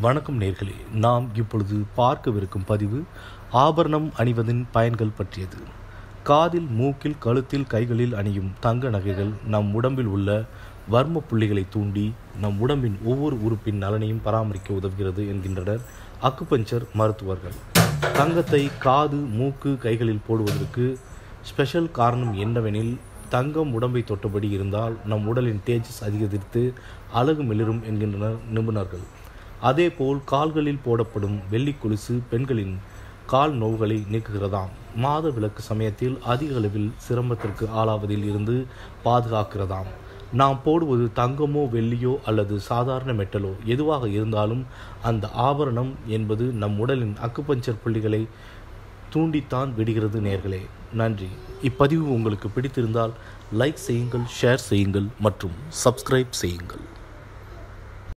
வணக்கம் நேர்களே நாம் இப்பொழுது பார்க்கவிருக்கும் பதிவு ஆபரணம் அணிவதின் பயன்கள் பற்றியது. காதில் மூக்கில் கழுத்தில் கைகளில் அணியும் தங்க நகைகள் நம் உடம்பில் உள்ள வர்ம புள்ளிகளை தூண்டி நம் உடம்பின் ஒவ்வொரு உறுப்பின் நலனையும் பராமரிக்க உதவுகிறது என்கின்றனர் அக்குபஞ்சர் மருத்துவர்கள். தங்கத்தை காது மூக்கு கைகளில் போடுவதற்கு ஸ்பெஷல் காரணம் என்னவெனில் தங்கம் உடம்பை தொட்டபடி இருந்தால் நம் உடலின் தேஜஸ் அதிகரித்து அழகு மிளிரும் என்கின்றனர் நிபுணர்கள். அதேபோல் கால்களில் போடப்படும் வெள்ளி கொலுசு பெண்களின் கால் நோவுகளை நீக்குகிறதாம். மாத விளக்கு சமயத்தில் அதிக அளவில் சிரமத்திற்கு ஆளாவதில் இருந்து பாதுகாக்கிறதாம். நாம் போடுவது தங்கமோ வெள்ளியோ அல்லது சாதாரண மெட்டலோ எதுவாக இருந்தாலும் அந்த ஆபரணம் என்பது நம் உடலின் அக்குபஞ்சர் புள்ளிகளை தூண்டித்தான் விடுகிறது நேர்களே. நன்றி. இப்பதிவு உங்களுக்கு பிடித்திருந்தால் லைக் செய்யுங்கள் ஷேர் செய்யுங்கள் மற்றும் சப்ஸ்கிரைப் செய்யுங்கள்.